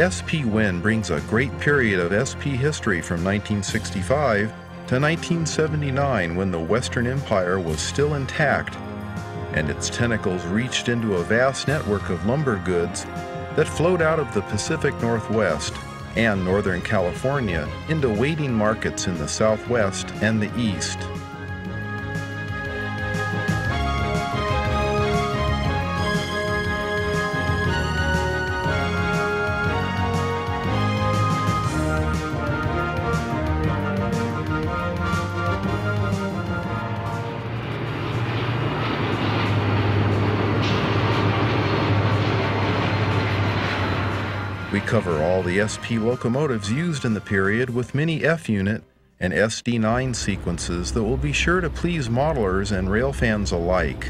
SP Win brings a great period of SP history from 1965 to 1979 when the Western Empire was still intact and its tentacles reached into a vast network of lumber goods that flowed out of the Pacific Northwest and Northern California into waiting markets in the Southwest and the East. We cover all the SP locomotives used in the period with many F unit and SD9 sequences that will be sure to please modelers and rail fans alike.